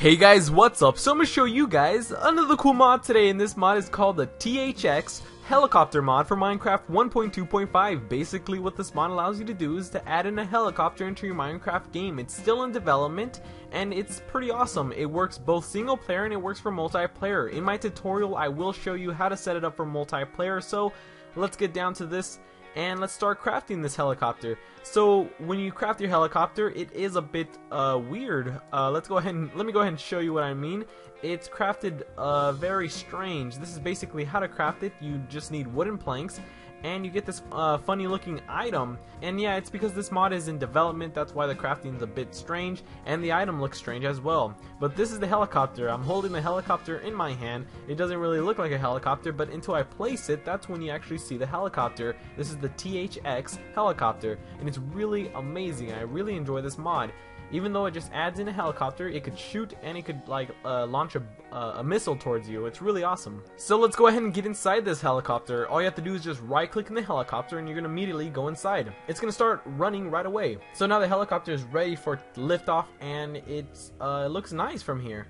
Hey guys, what's up? So I'm gonna show you guys another cool mod today, and this mod is called the THX Helicopter mod for Minecraft 1.2.5. Basically, what this mod allows you to do is to add in a helicopter into your Minecraft game. It's still in development, and it's pretty awesome. It works both single player and it works for multiplayer. In my tutorial, I will show you how to set it up for multiplayer, so let's get down to this and let's start crafting this helicopter. So when you craft your helicopter, it is a bit uh, weird. Uh, let's go ahead and let me go ahead and show you what I mean. It's crafted uh, very strange. This is basically how to craft it. You just need wooden planks and you get this uh, funny looking item. And yeah it's because this mod is in development that's why the crafting is a bit strange and the item looks strange as well. But this is the helicopter. I'm holding the helicopter in my hand. It doesn't really look like a helicopter but until I place it that's when you actually see the helicopter. This is the THX helicopter and it's really amazing. I really enjoy this mod even though it just adds in a helicopter, it could shoot and it could like uh, launch a, uh, a missile towards you. It's really awesome. So let's go ahead and get inside this helicopter. All you have to do is just right click in the helicopter and you're going to immediately go inside. It's going to start running right away. So now the helicopter is ready for liftoff and it's, uh, it looks nice from here.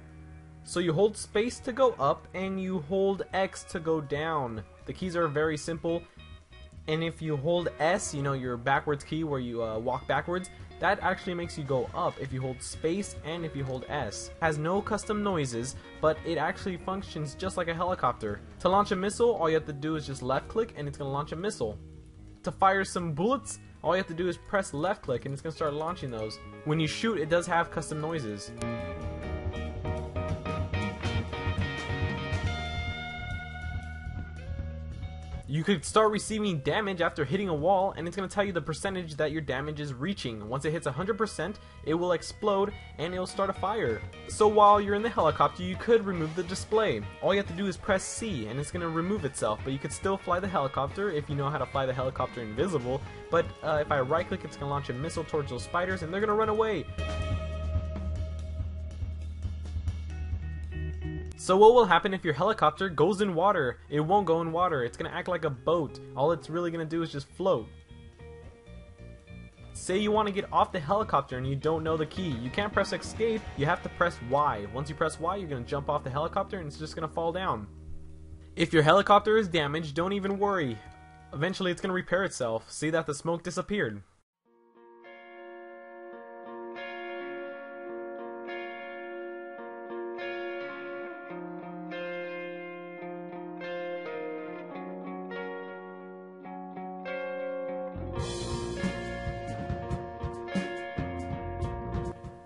So you hold space to go up and you hold X to go down. The keys are very simple. And if you hold S, you know, your backwards key where you uh, walk backwards, that actually makes you go up if you hold space and if you hold S. Has no custom noises, but it actually functions just like a helicopter. To launch a missile, all you have to do is just left click and it's to launch a missile. To fire some bullets, all you have to do is press left click and it's to start launching those. When you shoot, it does have custom noises. You could start receiving damage after hitting a wall, and it's going to tell you the percentage that your damage is reaching. Once it hits 100%, it will explode, and it will start a fire. So while you're in the helicopter, you could remove the display. All you have to do is press C, and it's going to remove itself, but you could still fly the helicopter if you know how to fly the helicopter invisible. But uh, if I right click, it's going to launch a missile towards those spiders, and they're going to run away. So what will happen if your helicopter goes in water? It won't go in water. It's going to act like a boat. All it's really going to do is just float. Say you want to get off the helicopter and you don't know the key. You can't press escape. You have to press Y. Once you press Y, you're going to jump off the helicopter and it's just going to fall down. If your helicopter is damaged, don't even worry. Eventually it's going to repair itself. See that the smoke disappeared.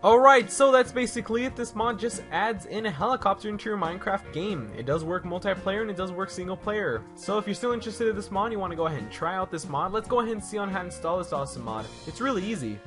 Alright, so that's basically it. This mod just adds in a helicopter into your Minecraft game. It does work multiplayer and it does work single player. So if you're still interested in this mod, you want to go ahead and try out this mod, let's go ahead and see on how to install this awesome mod. It's really easy.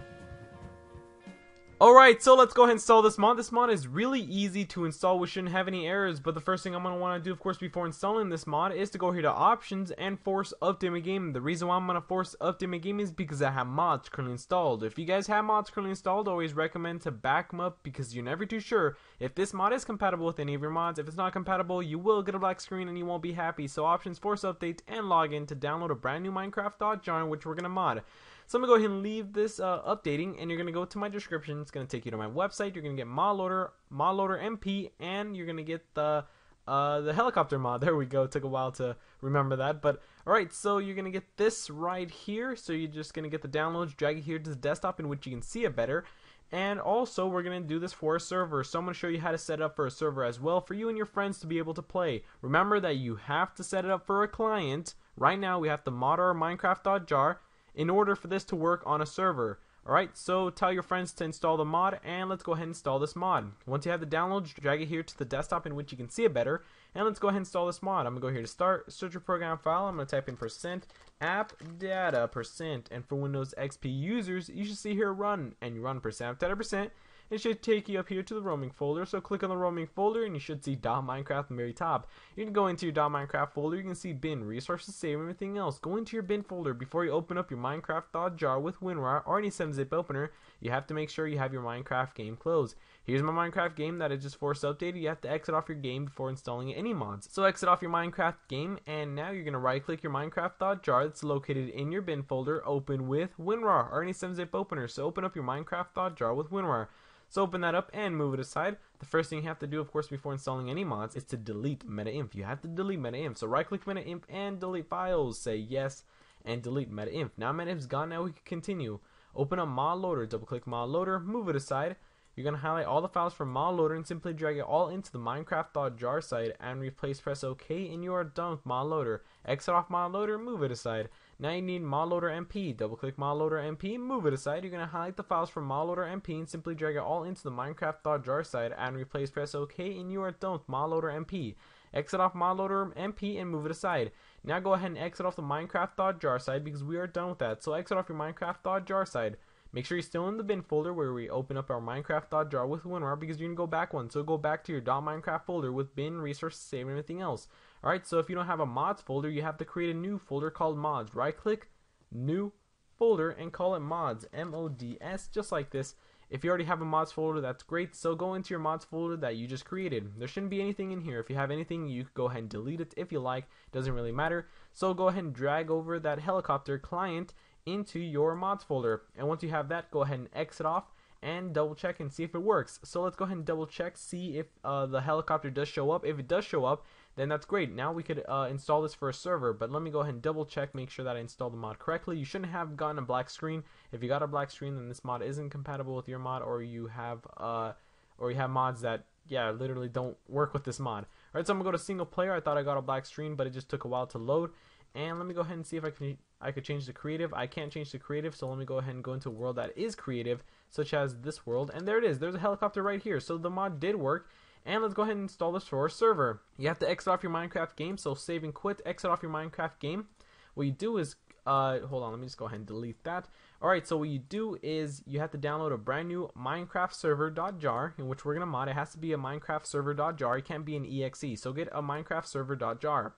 Alright, so let's go ahead and install this mod. This mod is really easy to install. We shouldn't have any errors, but the first thing I'm going to want to do, of course, before installing this mod is to go here to Options and Force Update My Game. The reason why I'm going to force Update My Game is because I have mods currently installed. If you guys have mods currently installed, always recommend to back them up because you're never too sure if this mod is compatible with any of your mods. If it's not compatible, you will get a black screen and you won't be happy. So Options, Force Update, and Login to download a brand new Minecraft.jar which we're going to mod. So I'm going to go ahead and leave this uh, updating, and you're going to go to my description. It's going to take you to my website. You're going to get ModLoader, ModLoader MP, and you're going to get the uh, the helicopter mod. There we go. Took a while to remember that, but alright. So you're gonna get this right here. So you're just gonna get the downloads, drag it here to the desktop, in which you can see it better. And also, we're to do this for a server. So I'm to show you how to set it up for a server as well for you and your friends to be able to play. Remember that you have to set it up for a client. Right now, we have to mod our Minecraft.jar in order for this to work on a server. Alright, so tell your friends to install the mod, and let's go ahead and install this mod. Once you have the download, drag it here to the desktop in which you can see it better, and let's go ahead and install this mod. I'm going to go here to start, search your program file, I'm going to type in percent app data percent, and for Windows XP users, you should see here run, and you run percent app data percent, it should take you up here to the roaming folder. So click on the roaming folder and you should see .minecraft very top. You can go into your .minecraft folder. You can see bin, resources, save, everything else. Go into your bin folder before you open up your Minecraft.jar with WinRAR or any 7-zip opener. You have to make sure you have your Minecraft game closed. Here's my Minecraft game that is just forced updated. You have to exit off your game before installing any mods. So exit off your Minecraft game and now you're going to right click your Minecraft.jar that's located in your bin folder open with WinRAR or any 7-zip opener. So open up your Minecraft.jar with WinRAR. So open that up and move it aside. The first thing you have to do, of course, before installing any mods is to delete MetaInf. You have to delete MetaInf. So right click MetaInf and delete files. Say yes and delete MetaInf. Now MetaInf's gone, now we can continue. Open up mod loader, double click mod loader, move it aside. You're going to highlight all the files from mod loader and simply drag it all into the minecraft.jar site and replace press OK and you are done with mod loader. Exit off mod loader, move it aside. Now you need modloader MP. Double click modloader MP, move it aside. You're going to highlight the files from modloader MP and simply drag it all into the minecraft.jar side and replace press OK and you are done with modloader MP. Exit off modloader MP and move it aside. Now go ahead and exit off the minecraft.jar side because we are done with that. So exit off your minecraft.jar side. Make sure you're still in the bin folder where we open up our minecraft.jar with WinRAR because going to go back one. So go back to your .minecraft folder with bin, resources, save, and everything else. Alright, so if you don't have a mods folder, you have to create a new folder called mods. Right click, new folder, and call it mods, M-O-D-S, just like this. If you already have a mods folder, that's great. So go into your mods folder that you just created. There shouldn't be anything in here. If you have anything, you go ahead and delete it if you like. Doesn't really matter. So go ahead and drag over that helicopter client into your mods folder. And once you have that, go ahead and exit off and double check and see if it works. So let's go ahead and double check, see if uh, the helicopter does show up. If it does show up, then that's great. Now we could uh, install this for a server, but let me go ahead and double check, make sure that I installed the mod correctly. You shouldn't have gotten a black screen. If you got a black screen, then this mod isn't compatible with your mod, or you have uh, or you have mods that yeah literally don't work with this mod. All right, so I'm gonna go to single player. I thought I got a black screen, but it just took a while to load. And let me go ahead and see if I can I could change the creative. I can't change the creative, so let me go ahead and go into a world that is creative, such as this world. And there it is. There's a helicopter right here. So the mod did work. And let's go ahead and install this for our server. You have to exit off your Minecraft game, so save and quit, exit off your Minecraft game. What you do is, uh, hold on, let me just go ahead and delete that. Alright, so what you do is you have to download a brand new Minecraft server.jar, in which we're going to mod. It has to be a Minecraft server.jar, it can't be an exe. So get a Minecraft server.jar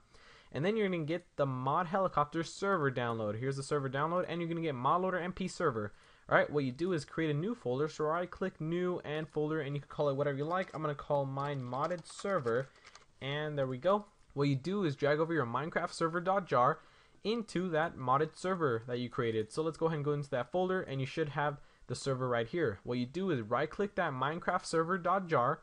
and then you're going to get the mod helicopter server download. Here's the server download, and you're going to get modloader MP server. Alright, what you do is create a new folder. So right click new and folder, and you can call it whatever you like. I'm going to call mine modded server, and there we go. What you do is drag over your Minecraft server.jar into that modded server that you created. So let's go ahead and go into that folder, and you should have the server right here. What you do is right click that Minecraft server.jar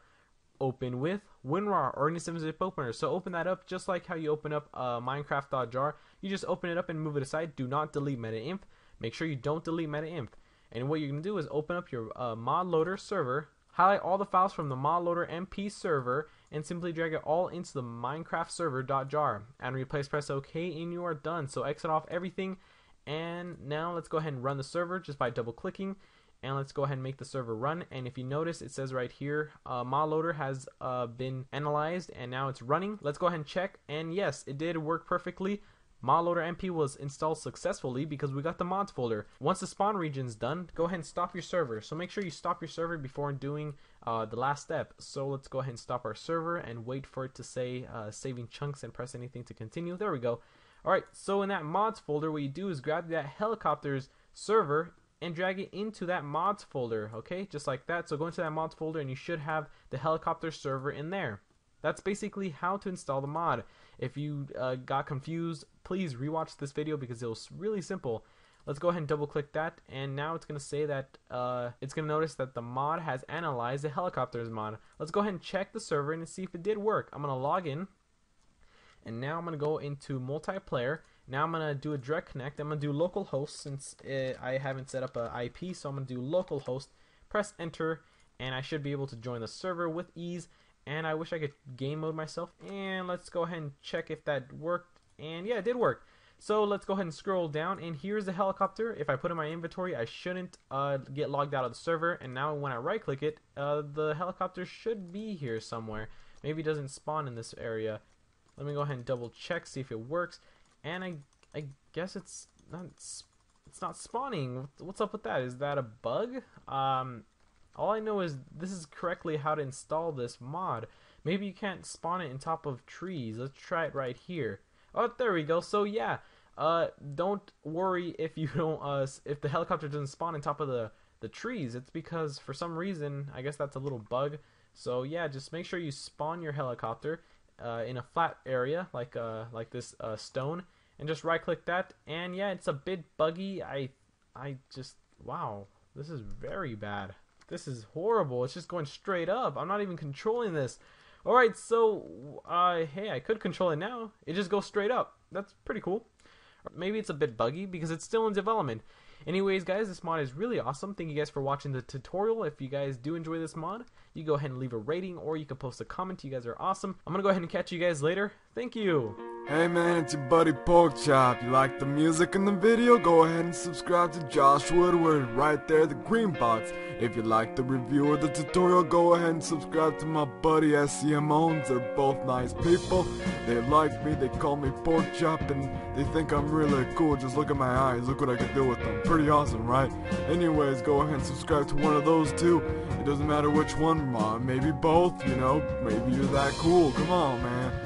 open with WinRAR or any 7-zip opener. So open that up just like how you open up uh, Minecraft.jar. You just open it up and move it aside. Do not delete MetaInf. Make sure you don't delete MetaInf. And what you're going to do is open up your uh, mod loader server, highlight all the files from the mod loader MP server, and simply drag it all into the Minecraft server.jar. And replace press OK and you are done. So exit off everything. And now let's go ahead and run the server just by double clicking and let's go ahead and make the server run and if you notice it says right here uh, loader has uh, been analyzed and now it's running let's go ahead and check and yes it did work perfectly Mod loader MP was installed successfully because we got the mods folder. Once the spawn region is done, go ahead and stop your server. So make sure you stop your server before doing uh, the last step. So let's go ahead and stop our server and wait for it to say uh, saving chunks and press anything to continue. There we go. Alright, so in that mods folder, what you do is grab that helicopters server and drag it into that mods folder, okay? Just like that. So go into that mods folder and you should have the helicopter server in there. That's basically how to install the mod. If you uh, got confused, please rewatch this video because it was really simple. Let's go ahead and double click that and now it's going to say that uh, it's going to notice that the mod has analyzed the helicopters mod. Let's go ahead and check the server and see if it did work. I'm going to log in and now I'm going to go into multiplayer now I'm going to do a direct connect. I'm going to do localhost since it, I haven't set up an IP, so I'm going to do localhost. Press enter, and I should be able to join the server with ease. And I wish I could game mode myself. And let's go ahead and check if that worked. And yeah, it did work. So let's go ahead and scroll down, and here's the helicopter. If I put in my inventory, I shouldn't uh, get logged out of the server. And now when I right click it, uh, the helicopter should be here somewhere. Maybe it doesn't spawn in this area. Let me go ahead and double check, see if it works and I I guess it's not it's not spawning. What's up with that? Is that a bug? Um, all I know is this is correctly how to install this mod. Maybe you can't spawn it in top of trees. Let's try it right here. Oh, there we go. So yeah, uh, don't worry if you don't uh if the helicopter doesn't spawn on top of the the trees. It's because for some reason, I guess that's a little bug. So yeah, just make sure you spawn your helicopter uh, in a flat area like uh like this uh, stone and just right click that and yeah it's a bit buggy I I just wow this is very bad This is horrible. It's just going straight up. I'm not even controlling this. Alright, so, uh, hey, I could control it now. It just goes straight up. That's pretty cool. Maybe it's a bit buggy because it's still in development. Anyways, guys, this mod is really awesome. Thank you guys for watching the tutorial. If you guys do enjoy this mod, you go ahead and leave a rating or you can post a comment. You guys are awesome. I'm to go ahead and catch you guys later. Thank you. Hey man, it's your buddy Porkchop. You like the music in the video? Go ahead and subscribe to Josh Woodward right there, the green box. If you like the review or the tutorial, go ahead and subscribe to my buddy SCM. They're both nice people. They like me, they call me Porkchop, and they think I'm really cool. Just look at my eyes, look what I can do with them. Pretty awesome, right? Anyways, go ahead and subscribe to one of those two. It doesn't matter which one, maybe both, you know? Maybe you're that cool. Come on, man.